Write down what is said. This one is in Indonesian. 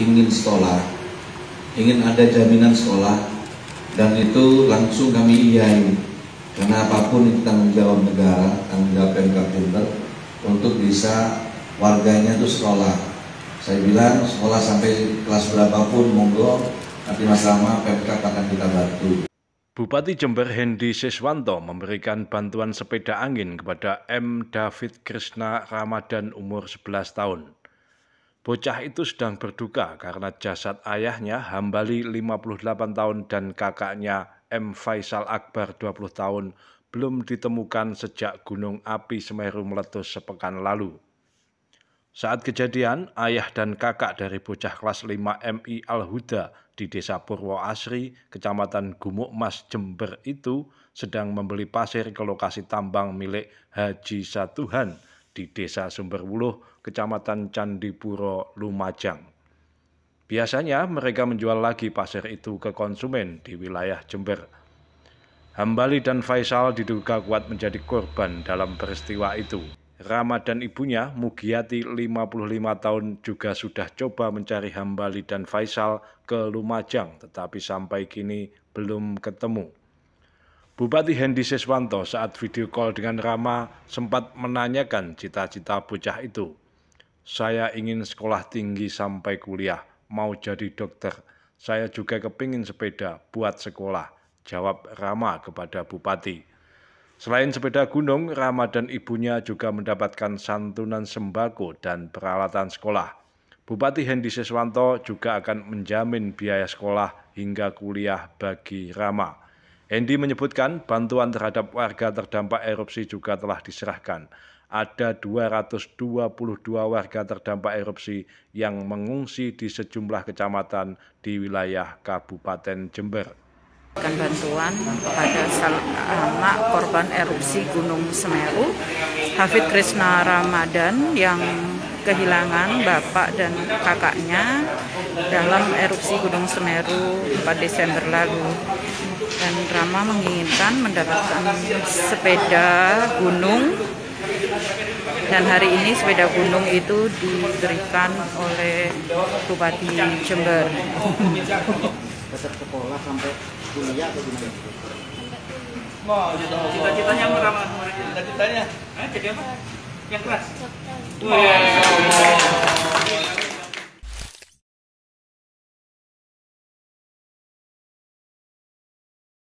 ingin sekolah, ingin ada jaminan sekolah, dan itu langsung kami iyain. Karena apa pun itu tanggung jawab negara, tanggung jawab Pemkab Jember untuk bisa warganya itu sekolah. Saya bilang sekolah sampai kelas berapapun monggo, nanti masalah Pemkab akan kita bantu. Bupati Jember Hendi Siswanto memberikan bantuan sepeda angin kepada M. David Krishna Ramadan umur 11 tahun. Bocah itu sedang berduka karena jasad ayahnya Hambali 58 tahun dan kakaknya M. Faisal Akbar 20 tahun belum ditemukan sejak gunung api Semeru meletus sepekan lalu. Saat kejadian, ayah dan kakak dari bocah kelas 5 MI Al-Huda di Desa Purwo Asri, Kecamatan Gumuk Mas, Jember itu sedang membeli pasir ke lokasi tambang milik Haji Satuhan di Desa Sumberwuluh, Kecamatan Candipuro, Lumajang. Biasanya mereka menjual lagi pasir itu ke konsumen di wilayah Jember. Hambali dan Faisal diduga kuat menjadi korban dalam peristiwa itu. Rama dan ibunya, Mugiati 55 tahun juga sudah coba mencari Hambali dan Faisal ke Lumajang, tetapi sampai kini belum ketemu. Bupati Hendi Siswanto saat video call dengan Rama sempat menanyakan cita-cita bocah itu. Saya ingin sekolah tinggi sampai kuliah, mau jadi dokter. Saya juga kepingin sepeda buat sekolah, jawab Rama kepada Bupati. Selain sepeda gunung, Rama dan ibunya juga mendapatkan santunan sembako dan peralatan sekolah. Bupati Hendi Siswanto juga akan menjamin biaya sekolah hingga kuliah bagi Rama. Hendi menyebutkan bantuan terhadap warga terdampak erupsi juga telah diserahkan. Ada 222 warga terdampak erupsi yang mengungsi di sejumlah kecamatan di wilayah Kabupaten Jember. bantuan kepada anak korban erupsi Gunung Semeru, Hafid Krishna Ramadan yang kehilangan bapak dan kakaknya dalam erupsi Gunung Semeru 4 Desember lalu dan Rama menginginkan mendapatkan sepeda gunung dan hari ini sepeda gunung itu diberikan oleh Bupati Jember. Tetap sekolah sampai kuliah atau gimana? Mau cita-citanya apa Cita-citanya? Eh, jadi apa? Yang keras? Dokter.